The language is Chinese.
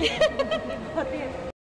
哈哈哈哈哈！好。